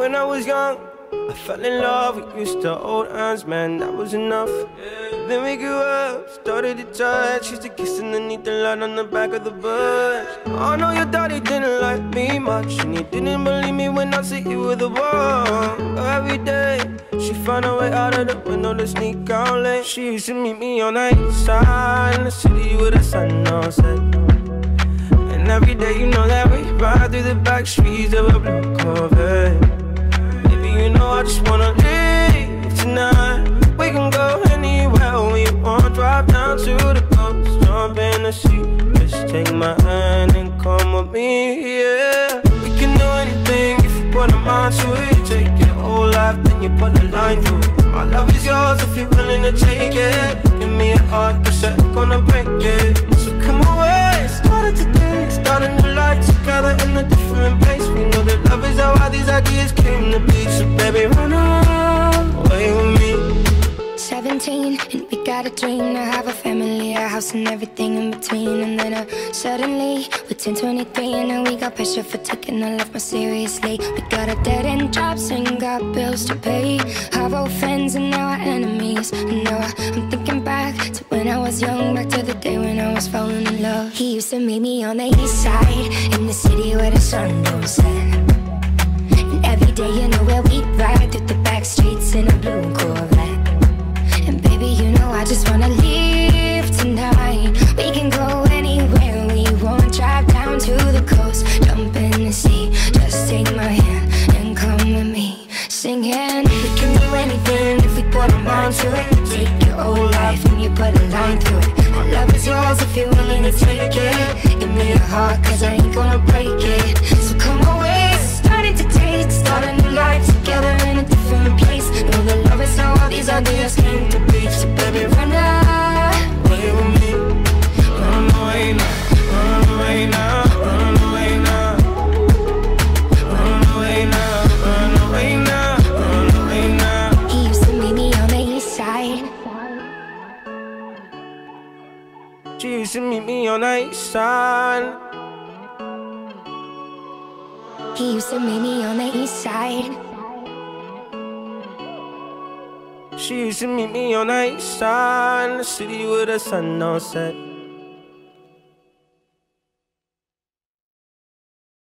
I was young, I fell in love. We used to hold hands, man, that was enough. Then we grew up, started to touch. Used to kiss underneath the light on the back of the bus. I know your daddy didn't like me much, and he didn't believe me when I said you were the one. Every day, she found a way out of the window to sneak out late. She used to meet me on the east side in the city with the sun set. And every day, you know that we ride through the back streets of a blue Corvette. I just wanna leave tonight. We can go anywhere we want. Drive down to the coast, jump in the sea. Just take my hand and come with me, yeah. We can do anything if you put a mind to it. Take your whole life, then you put a line through it. My love is yours if you're willing to take it. Give me a heart, cause I'm gonna break it. Ideas came to. So baby, run away with me. 17 and we got a dream to have a family, a house and everything in between. And then uh, suddenly we're 10, 23 and now we got pressure for taking our life more seriously. We got a dead end jobs and got bills to pay. Our old friends and now our enemies. And now I, I'm thinking back to when I was young Back to the day when I was falling in love. He used to meet me on the east side In the city where the sun don't set day you know where we ride Through the back streets in a blue Corvette and baby, you know I just wanna leave tonight. We can go anywhere we want. Drive down to the coast, jump in the sea. Just take my hand and come with me. Singing, we can do anything if we put our mind to it. Take your whole life and you put a line through it. My love is yours if you're willing to take it. Give me your heart, cause I ain't gonna break it. So come away, starting to taste, all these ideas came to be. So baby, run away with me. Run away now, run away now, run away now. Run away now, run away now, run away now. He used to meet me on the east side. She used to meet me on the east side. He used to meet me on the east side. She used to meet me on the east side in the city with the sun on set.